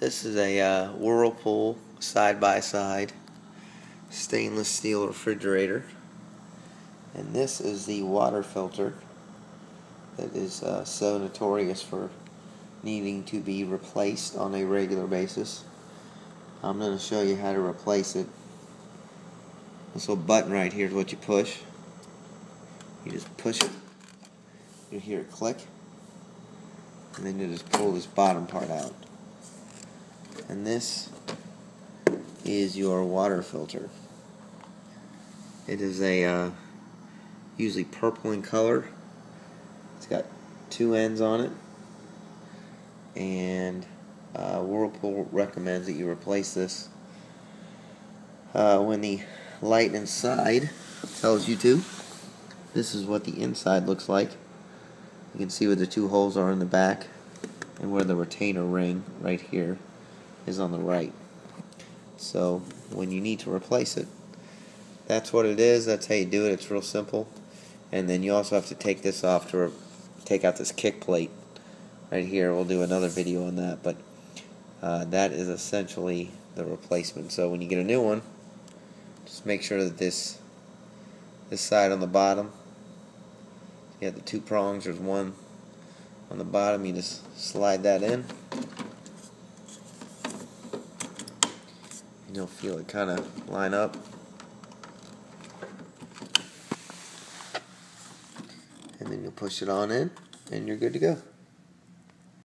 This is a uh, Whirlpool side by side stainless steel refrigerator. And this is the water filter that is uh, so notorious for needing to be replaced on a regular basis. I'm going to show you how to replace it. This little button right here is what you push. You just push it. You hear it click. And then you just pull this bottom part out and this is your water filter. It is a uh, usually purple in color. It's got two ends on it, and uh, Whirlpool recommends that you replace this uh, when the light inside tells you to. This is what the inside looks like. You can see where the two holes are in the back and where the retainer ring right here is on the right. So when you need to replace it, that's what it is. That's how you do it. It's real simple. And then you also have to take this off to take out this kick plate right here. We'll do another video on that, but uh, that is essentially the replacement. So when you get a new one, just make sure that this this side on the bottom, you have the two prongs. There's one on the bottom. You just slide that in. You'll feel it kind of line up. And then you'll push it on in, and you're good to go.